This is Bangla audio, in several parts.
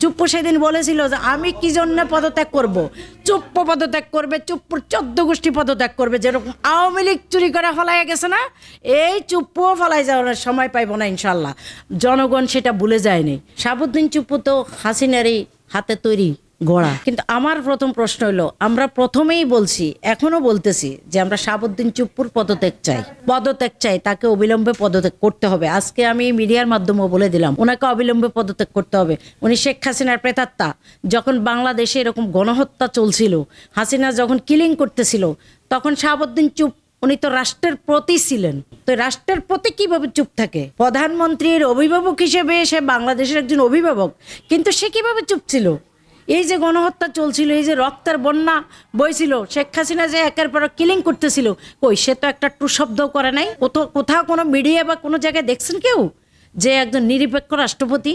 চুপ্পু সেদিন বলেছিল যে আমি কি জন্য পদত্যাগ করব? চুপ্প পদত্যাগ করবে, চুপ্পুর চোদ্দ গোষ্ঠী পদত্যাগ করবে, যেরকম আওয়ামী লীগ চুরি করে ফলাই গেছে না? এই চুপ্পুও ফলাই যাওয়ার সময় পাইব না ইনশাল্লাহ জনগণ সেটা ভুলে যায়নি। সাবুদ্দিন চুপ্পু তো হাসিনারই হাতে তৈরি। গোড়া। কিন্তু আমার প্রথম প্রশ্ন হলো, আমরা প্রথমেই বলছি, এখনও বলতেছি যে আমরা শাহাবুদ্দিন চুপ্পুর পদত্যাগ চাই। পদত্যাগ চাই, তাকে অবিলম্বে পদত্যাগ করতে হবে। আজকে আমি মিডিয়ার মাধ্যমে বলে দিলাম, ওনাকে অবিলম্বে পদত্যাগ করতে হবে। উনি শেখ হাসিনার প্রেতাত্মা। যখন বাংলাদেশে এরকম গণহত্যা চলছিল, হাসিনা যখন কিলিং করতেছিল, তখন শাহাবুদ্দিন চুপ, উনি তো রাষ্ট্রের প্রতি ছিলেন। তো রাষ্ট্রের প্রতি কীভাবে চুপ থাকে? প্রধানমন্ত্রীর অভিভাবক হিসেবে সে বাংলাদেশের একজন অভিভাবক, কিন্তু সে কীভাবে চুপ ছিল? এই যে গণহত্যা চলছিল, এই যে রক্তের বন্যা বইছিল, শেখ হাসিনা যে একের পর কিলিং করতেছিল, কই সে তো একটা টু শব্দ করে নাই? কোথাও কোথাও কোনো মিডিয়া বা কোনো জায়গায় দেখছেন কেউ? যে একজন নিরপেক্ষ রাষ্ট্রপতি,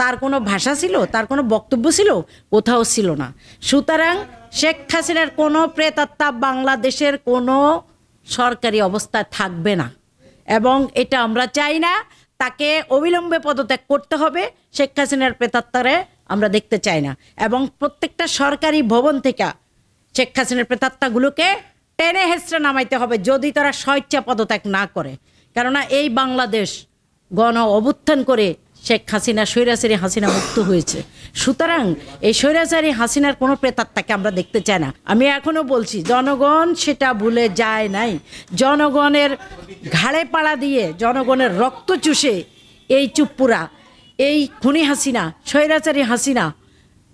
তার কোনো ভাষা ছিল, তার কোনো বক্তব্য ছিল, কোথাও ছিল না। সুতরাং শেখ হাসিনার কোনো প্রেতাত্মা বাংলাদেশের কোনো সরকারি অবস্থায় থাকবে না। এবং এটা আমরা চাই না, তাকে অবিলম্বে পদত্যাগ করতে হবে, শেখ হাসিনার প্রেতাত্মারে আমরা দেখতে চাই না। এবং প্রত্যেকটা সরকারি ভবন থেকে শেখ হাসিনার প্রেতাত্মাগুলোকে টেনে হেসড়ে নামাইতে হবে যদি তারা স্বেচ্ছা পদত্যাগ না করে। কেননা এই বাংলাদেশ গণ অভ্যুত্থান করে শেখ হাসিনা স্বৈরাচারী হাসিনা মুক্ত হয়েছে। সুতরাং এই স্বৈরাচারী হাসিনার কোনো প্রেতাত্মাকে আমরা দেখতে চাই না। আমি এখনও বলছি, জনগণ সেটা ভুলে যায় নাই। জনগণের ঘাড়ে পাড়া দিয়ে জনগণের রক্ত চুষে এই চুপ্পুরা এই খুনি হাসিনা, স্বৈরাচারী হাসিনা,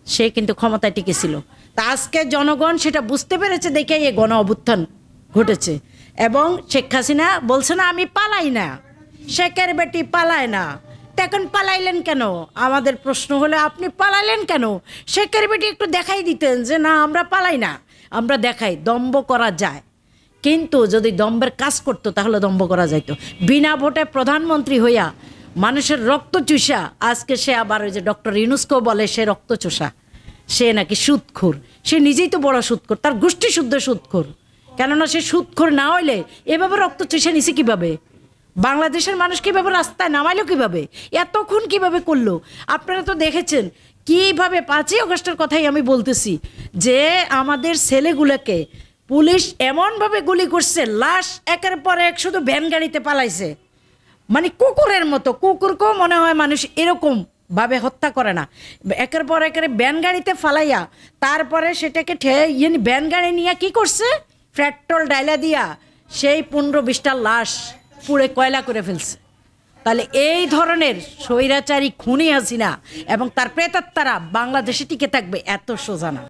সে কিন্তু ক্ষমতায় টিকেছিল। তা আজকে জনগণ সেটা বুঝতে পেরেছে দেখে এই গণ অভ্যুত্থান ঘটেছে। এবং শেখ হাসিনা বলছে না, আমি পালাই না। শেখের বেটি পালায় না। তা এখন পালাইলেন কেন? আমাদের প্রশ্ন হলে, আপনি পালাইলেন কেন? শেখের বেটি একটু দেখাই দিতেন যে, না, আমরা পালাই না। আমরা দেখাই, দম্ভ করা যায়। কিন্তু যদি দম্বের কাজ করতো, তাহলে দম্ভ করা যাইতো। বিনা ভোটে প্রধানমন্ত্রী হইয়া মানুষের রক্ত চুষা আজকে সে আবার ওই যে ডক্টর ইউনুস্কো বলে, সে রক্ত চুষা সে নাকি সুদখোর সে নিজেই তো বড় সুদখোর তার গোষ্ঠী শুদ্ধ সুদখোর কেননা সে সুদখোর না হইলে এভাবে রক্ত চুষে নিছে কীভাবে? বাংলাদেশের মানুষ কীভাবে রাস্তায় নামাইলো কীভাবে? এতক্ষণ কীভাবে করল? আপনারা তো দেখেছেন, কীভাবে পাঁচই অগস্টের কথাই আমি বলতেছি, যে আমাদের ছেলেগুলোকে পুলিশ এমনভাবে গুলি করছে, লাশ একের পর এক শুধু ভ্যান গাড়িতে পালাইছে। মানে কুকুরের মতো, কুকুরকেও মনে হয় মানুষ এরকম ভাবে হত্যা করে না। একের পর একের ব্যান গাড়িতে ফালাইয়া, তারপরে সেটাকে ঠে ইয়ে ব্যান গাড়ি নিয়ে কি করছে? পেট্রোল ডাইলা দিয়া সেই পনেরো বিশটা লাশ পুড়ে কয়লা করে ফেলছে। তাহলে এই ধরনের স্বৈরাচারী খুনি হাসিনা এবং তার প্রেতাত্মারা বাংলাদেশে টিকে থাকবে এত সোজা না।